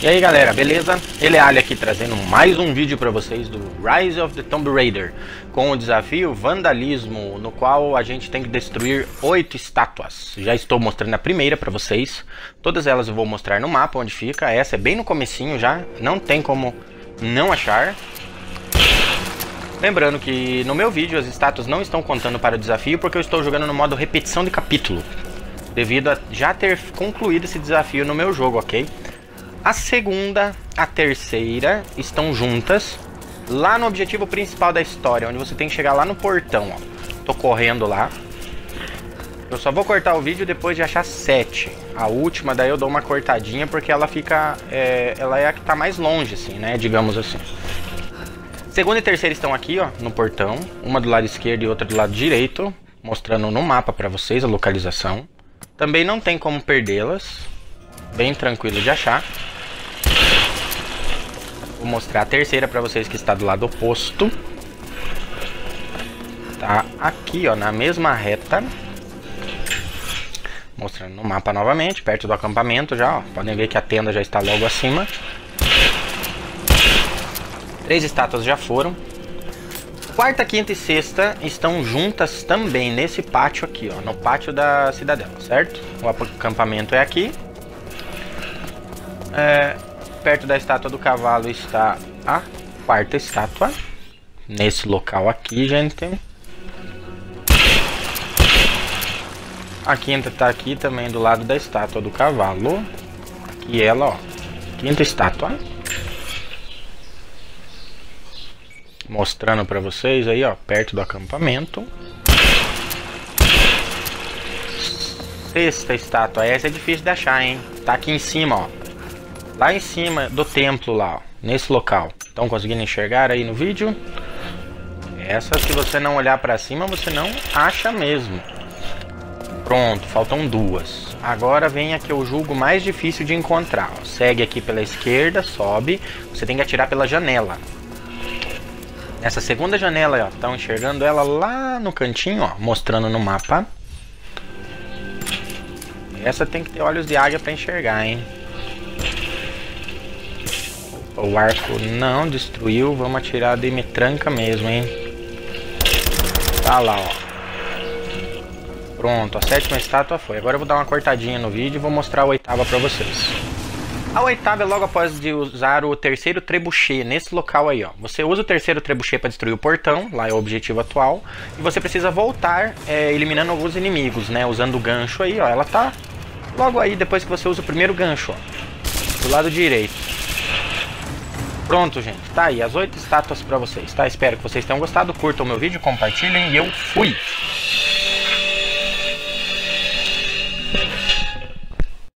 E aí galera, beleza? Ele é Ali aqui trazendo mais um vídeo para vocês do Rise of the Tomb Raider com o desafio Vandalismo, no qual a gente tem que destruir oito estátuas. Já estou mostrando a primeira para vocês, todas elas eu vou mostrar no mapa onde fica, essa é bem no comecinho já, não tem como não achar. Lembrando que no meu vídeo as estátuas não estão contando para o desafio porque eu estou jogando no modo repetição de capítulo, devido a já ter concluído esse desafio no meu jogo, ok? A segunda, a terceira estão juntas lá no objetivo principal da história, onde você tem que chegar lá no portão, ó. Tô correndo lá. Eu só vou cortar o vídeo depois de achar sete. A última, daí eu dou uma cortadinha porque ela fica, é, ela é a que tá mais longe, assim, né? Digamos assim. Segunda e terceira estão aqui, ó, no portão. Uma do lado esquerdo e outra do lado direito, mostrando no mapa para vocês a localização. Também não tem como perdê-las. Bem tranquilo de achar. Vou mostrar a terceira para vocês que está do lado oposto. Tá aqui, ó, na mesma reta. Mostrando no mapa novamente, perto do acampamento já, ó. Podem ver que a tenda já está logo acima. Três estátuas já foram. Quarta, quinta e sexta estão juntas também nesse pátio aqui, ó, no pátio da cidadela, certo? O acampamento é aqui. É, perto da estátua do cavalo está a quarta estátua. Nesse local aqui, gente. A quinta está aqui também do lado da estátua do cavalo. E ela, ó. Quinta estátua. Mostrando para vocês aí, ó, perto do acampamento. Sexta estátua. Essa é difícil de achar, hein? Tá aqui em cima, ó lá em cima do templo lá, ó, nesse local. Estão conseguindo enxergar aí no vídeo? Essa, se você não olhar para cima, você não acha mesmo. Pronto, faltam duas. Agora vem a que eu julgo mais difícil de encontrar. Ó. Segue aqui pela esquerda, sobe. Você tem que atirar pela janela. Essa segunda janela, ó, estão enxergando ela lá no cantinho, ó, mostrando no mapa. Essa tem que ter olhos de águia para enxergar, hein? O arco não destruiu. Vamos atirar de metranca mesmo, hein? Tá lá, ó. Pronto, a sétima estátua foi. Agora eu vou dar uma cortadinha no vídeo e vou mostrar a oitava pra vocês. A oitava é logo após de usar o terceiro trebuchet, nesse local aí, ó. Você usa o terceiro trebuchet para destruir o portão, lá é o objetivo atual. E você precisa voltar é, eliminando alguns inimigos, né? Usando o gancho aí, ó. Ela tá logo aí depois que você usa o primeiro gancho, ó. Do lado direito. Pronto, gente. Tá aí as oito estátuas para vocês, tá? Espero que vocês tenham gostado. Curtam o meu vídeo, compartilhem e eu fui!